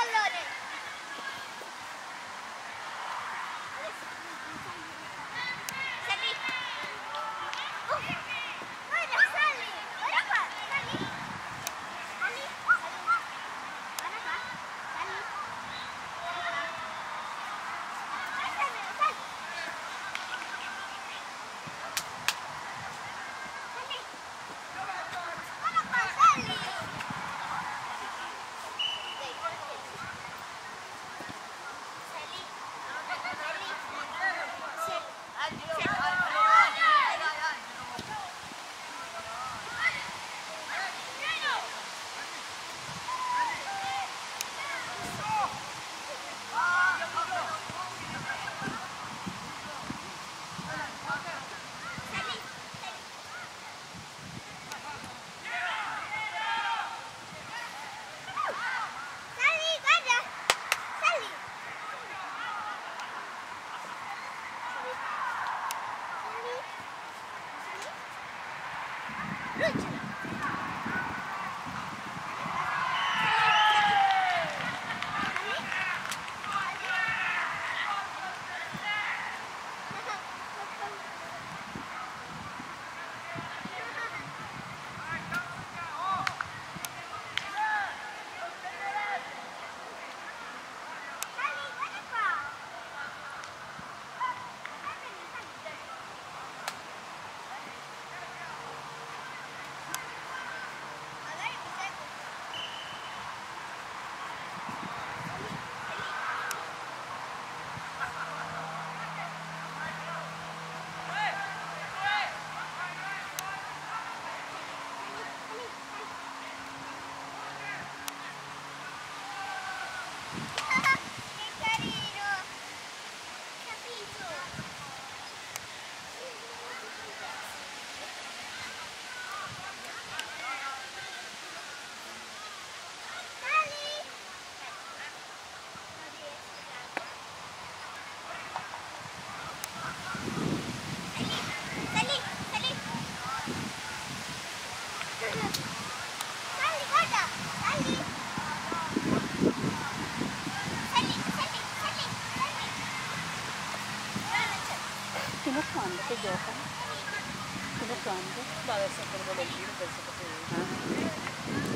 colores. Fino a quando che gioca? Fino a quando? Ma